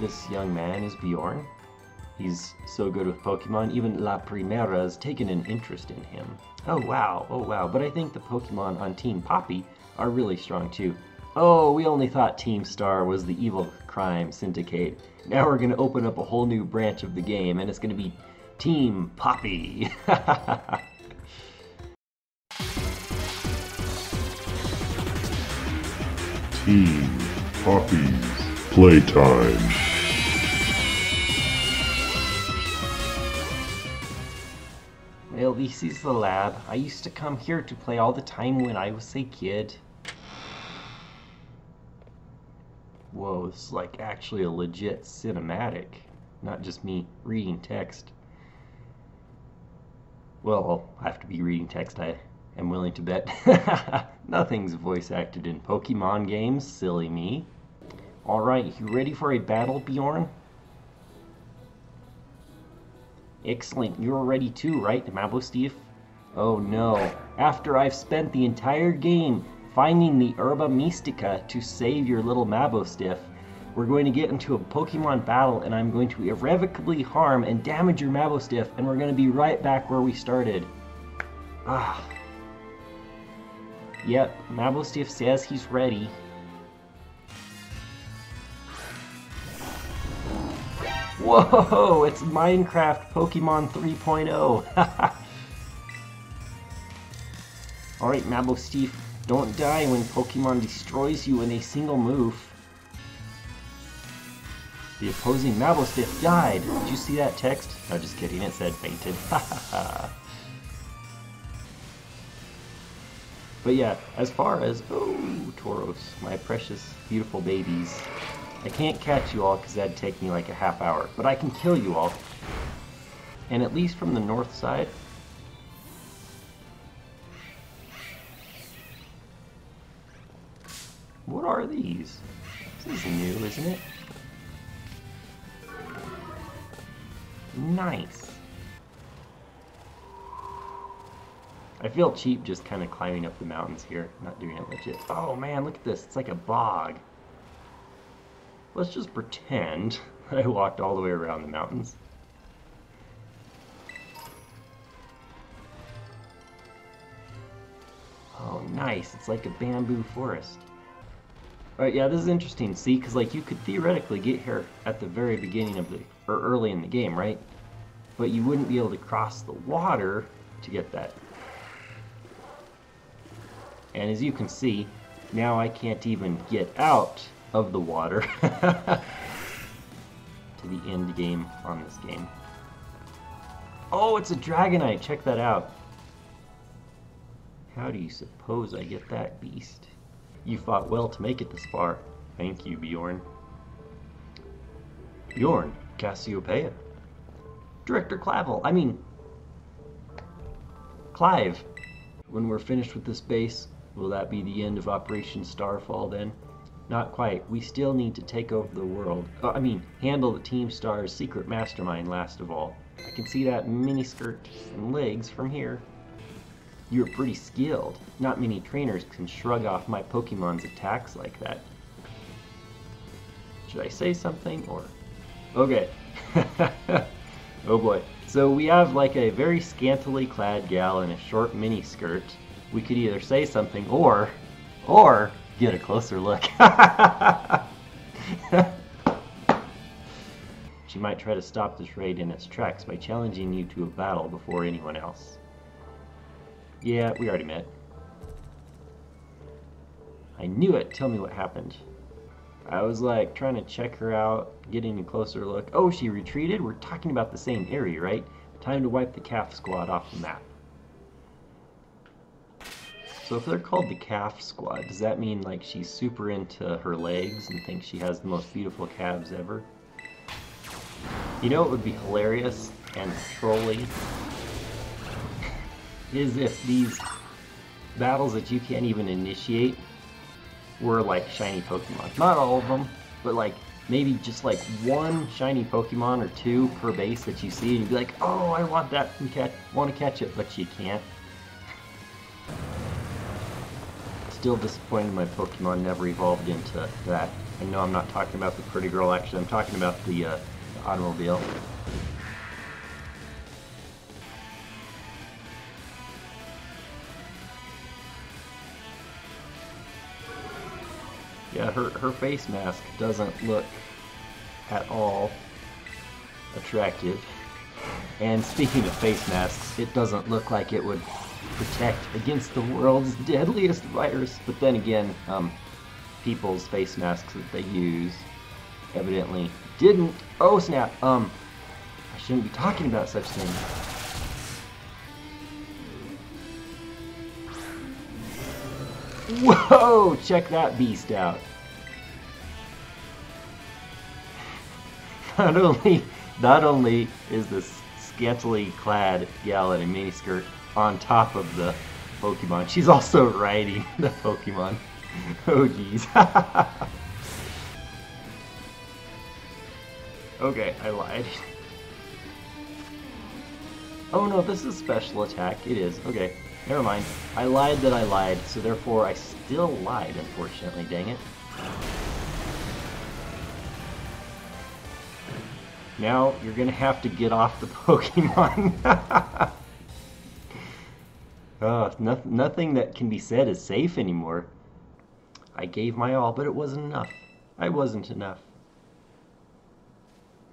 this young man is Bjorn. He's so good with Pokemon, even La Primera's taken an interest in him. Oh wow, oh wow, but I think the Pokemon on Team Poppy are really strong too. Oh, we only thought Team Star was the evil crime syndicate. Now we're gonna open up a whole new branch of the game, and it's gonna be Team Poppy. Team Poppy's Playtime. Is the lab. I used to come here to play all the time when I was a kid. Whoa, this is like actually a legit cinematic, not just me reading text. Well, I have to be reading text, I am willing to bet. Nothing's voice acted in Pokemon games, silly me. Alright, you ready for a battle, Bjorn? Excellent, you're ready too, right, Mabo Mabosstiff? Oh no, after I've spent the entire game finding the Herba Mystica to save your little Mabosstiff, we're going to get into a Pokemon battle and I'm going to irrevocably harm and damage your Mabosstiff and we're going to be right back where we started. Ah. Yep, Mabosstiff says he's ready. Whoa, it's Minecraft Pokemon 3.0. Alright, Mabosstiff, don't die when Pokemon destroys you in a single move. The opposing Mabosstiff died. Did you see that text? No, just kidding. It said fainted. but yeah, as far as... Oh, Tauros, my precious, beautiful babies. I can't catch you all because that'd take me like a half hour, but I can kill you all. And at least from the north side, What are these? This is new, isn't it? Nice. I feel cheap just kind of climbing up the mountains here, not doing it legit. Oh man, look at this. It's like a bog. Let's just pretend that I walked all the way around the mountains. Oh, nice. It's like a bamboo forest. Alright, yeah, this is interesting. See, because like you could theoretically get here at the very beginning of the, or early in the game, right? But you wouldn't be able to cross the water to get that. And as you can see, now I can't even get out of the water to the end game on this game. Oh, it's a Dragonite! Check that out. How do you suppose I get that beast? You fought well to make it this far. Thank you, Bjorn. Bjorn, Cassiopeia. Director Clavell, I mean... Clive. When we're finished with this base, will that be the end of Operation Starfall then? Not quite. We still need to take over the world. Uh, I mean, handle the Team Star's secret mastermind last of all. I can see that miniskirt and legs from here. You're pretty skilled. Not many trainers can shrug off my Pokemon's attacks like that. Should I say something or... Okay. oh boy. So we have like a very scantily clad gal in a short mini skirt. We could either say something or... Or get a closer look. she might try to stop this raid in its tracks by challenging you to a battle before anyone else. Yeah, we already met. I knew it. Tell me what happened. I was like trying to check her out, getting a closer look. Oh, she retreated? We're talking about the same area, right? Time to wipe the Caph Squad off the map. So if they're called the Caph Squad, does that mean like she's super into her legs and thinks she has the most beautiful calves ever? You know it would be hilarious and trolly is if these battles that you can't even initiate were like shiny Pokemon. Not all of them, but like maybe just like one shiny Pokemon or two per base that you see, and you'd be like, oh, I want that, want to catch it, but you can't. Still disappointed my Pokemon never evolved into that. I know I'm not talking about the pretty girl, actually, I'm talking about the, uh, the automobile. Yeah, her, her face mask doesn't look at all attractive. And speaking of face masks, it doesn't look like it would protect against the world's deadliest virus. But then again, um, people's face masks that they use evidently didn't. Oh snap! Um, I shouldn't be talking about such things. Whoa! Check that beast out. Not only, not only is this scantily clad gal in a miniskirt on top of the Pokemon, she's also riding the Pokemon. Oh jeez. okay, I lied. Oh no, this is special attack. It is. Okay. Never mind. I lied that I lied, so therefore I still lied, unfortunately, dang it. Now you're gonna have to get off the Pokemon. Oh, no nothing that can be said is safe anymore. I gave my all, but it wasn't enough. I wasn't enough.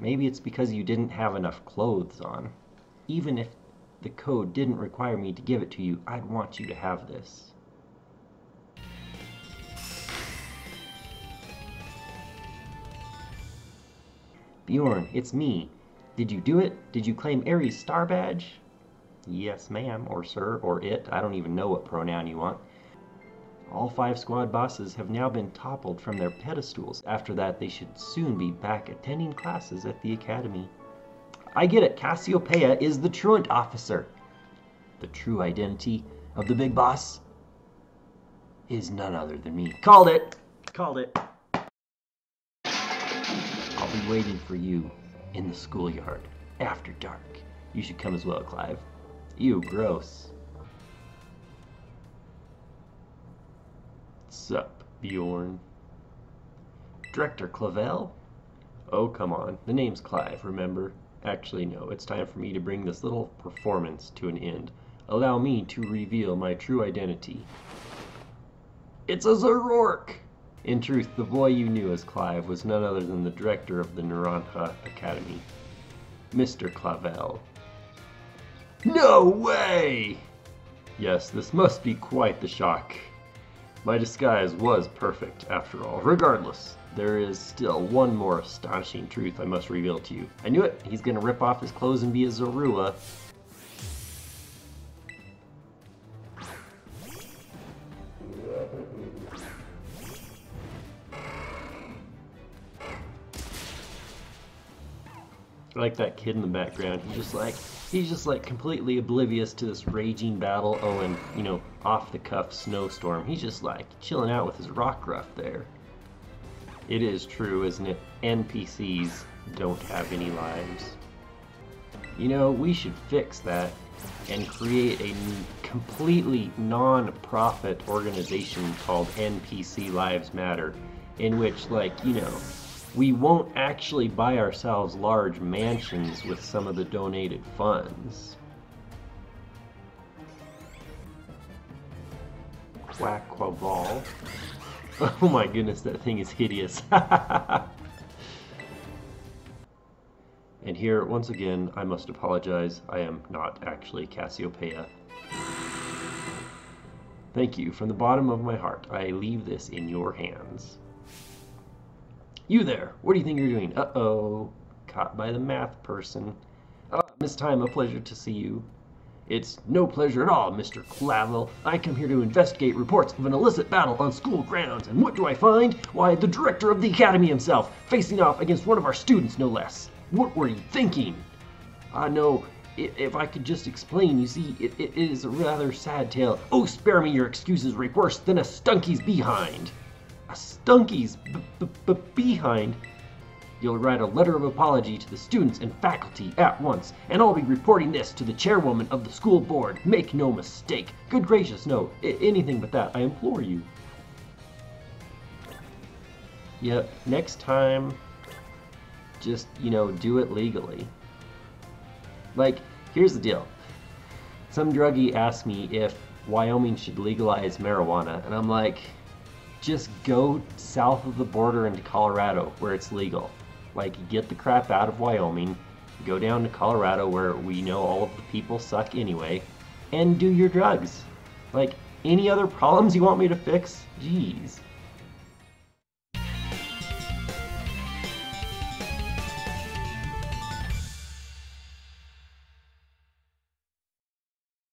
Maybe it's because you didn't have enough clothes on. Even if the code didn't require me to give it to you, I'd want you to have this. Bjorn, it's me. Did you do it? Did you claim Eri's star badge? Yes, ma'am, or sir, or it. I don't even know what pronoun you want. All five squad bosses have now been toppled from their pedestals. After that, they should soon be back attending classes at the academy. I get it. Cassiopeia is the truant officer. The true identity of the big boss is none other than me. Called it. Called it. I'll be waiting for you in the schoolyard after dark. You should come as well, Clive. Ew, gross. Sup, Bjorn? Director Clavell? Oh, come on. The name's Clive, remember? Actually, no, it's time for me to bring this little performance to an end. Allow me to reveal my true identity. It's a Zoroark! In truth, the boy you knew as Clive was none other than the director of the Naranja Academy, Mr. Clavell. No way! Yes, this must be quite the shock. My disguise was perfect, after all. Regardless, there is still one more astonishing truth I must reveal to you. I knew it! He's gonna rip off his clothes and be a Zorua. Like that kid in the background. He's just like he's just like completely oblivious to this raging battle. Oh, and you know, off the cuff snowstorm. He's just like chilling out with his Rockruff there. It is true, isn't it? NPCs don't have any lives. You know, we should fix that and create a completely non-profit organization called NPC Lives Matter, in which, like, you know, we won't actually buy ourselves large mansions with some of the donated funds. Quaquaval. Oh my goodness, that thing is hideous. and here, once again, I must apologize. I am not actually Cassiopeia. Thank you. From the bottom of my heart, I leave this in your hands. You there! What do you think you're doing? Uh-oh. Caught by the math person. Uh, Miss Tyme, a pleasure to see you. It's no pleasure at all, Mr. Clavell. I come here to investigate reports of an illicit battle on school grounds, and what do I find? Why, the director of the academy himself, facing off against one of our students, no less. What were you thinking? I uh, know, if I could just explain, you see, it, it is a rather sad tale. Oh, spare me your excuses, rape worse than a stunky's behind. A stunky's behind? You'll write a letter of apology to the students and faculty at once, and I'll be reporting this to the chairwoman of the school board. Make no mistake. Good gracious, no, anything but that, I implore you. Yep. Next time, just, you know, do it legally. Like, here's the deal. Some druggie asked me if Wyoming should legalize marijuana, and I'm like, just go south of the border into Colorado where it's legal. Like, get the crap out of Wyoming, go down to Colorado where we know all of the people suck anyway, and do your drugs. Like, any other problems you want me to fix? Jeez.